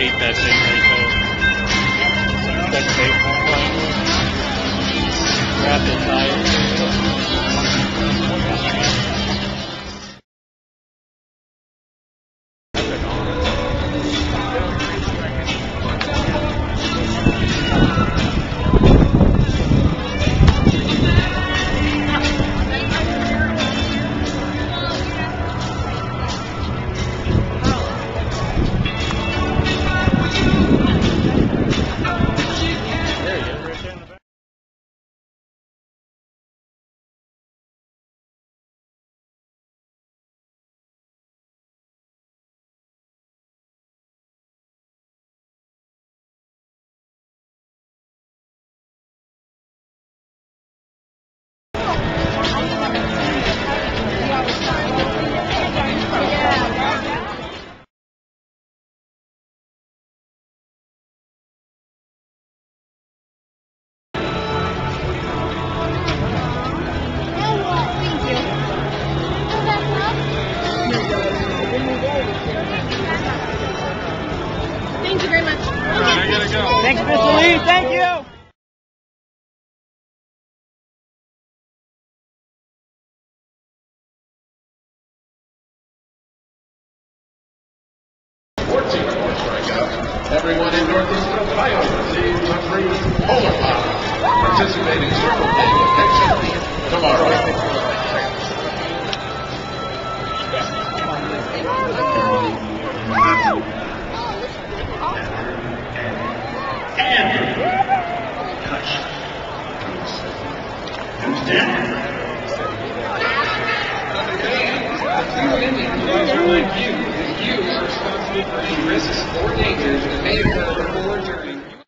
Hate that thing go. Thanks, Mr. Lee. Thank you. Fourteen more strikeouts. Everyone in Northeast Ohio receives a free polar pop. Participating Circle K locations tomorrow. Cleveland Indians are like you, and you are responsible for any risks or dangers that? may occur before